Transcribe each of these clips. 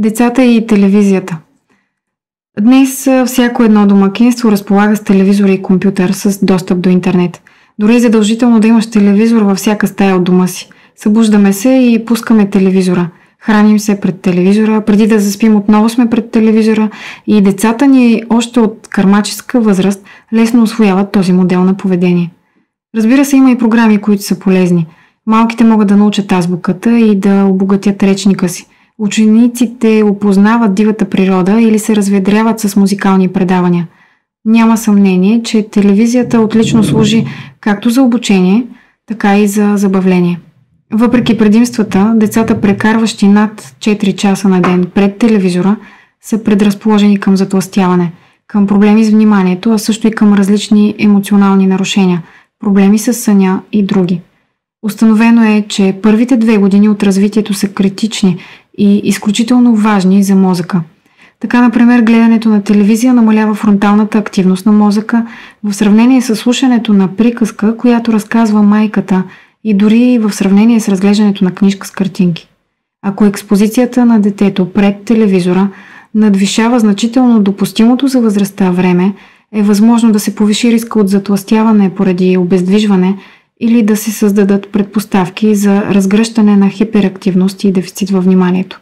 Децата и телевизията. Днес всяко едно домакинство разполага с телевизор и компютър с достъп до интернет. Дори е задължително да имаш телевизор във всяка стая от дома си. Събуждаме се и пускаме телевизора. Храним се пред телевизора, преди да заспим отново сме пред телевизора и децата ни още от кармаческа възраст лесно освояват този модел на поведение. Разбира се, има и програми, които са полезни. Малките могат да научат азбуката и да обогатят речника си – Учениците опознават дивата природа или се разведряват с музикални предавания. Няма съмнение, че телевизията отлично служи както за обучение, така и за забавление. Въпреки предимствата, децата, прекарващи над 4 часа на ден пред телевизора, са предразположени към затластяване, към проблеми с вниманието, а също и към различни емоционални нарушения, проблеми с съня и други. Установено е, че първите две години от развитието са критични и изключително важни за мозъка. Така, например, гледането на телевизия намалява фронталната активност на мозъка в сравнение с слушането на приказка, която разказва майката и дори в сравнение с разглеждането на книжка с картинки. Ако експозицията на детето пред телевизора надвишава значително допустимото за възрастта време, е възможно да се повиши риска от затластяване поради обездвижване или да се създадат предпоставки за разгръщане на хиперактивност и дефицит във вниманието.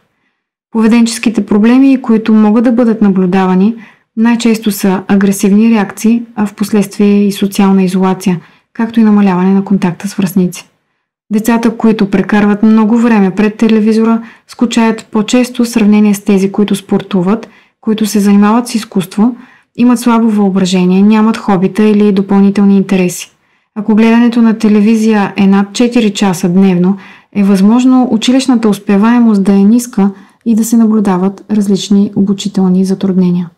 Поведенческите проблеми, които могат да бъдат наблюдавани, най-често са агресивни реакции, а в последствие и социална изолация, както и намаляване на контакта с връзници. Децата, които прекарват много време пред телевизора, скучаят по-често в сравнение с тези, които спортуват, които се занимават с изкуство, имат слабо въображение, нямат хобита или допълнителни интереси. Ако гледането на телевизия е над 4 часа дневно, е възможно училищната успеваемост да е ниска и да се наблюдават различни обучителни затруднения.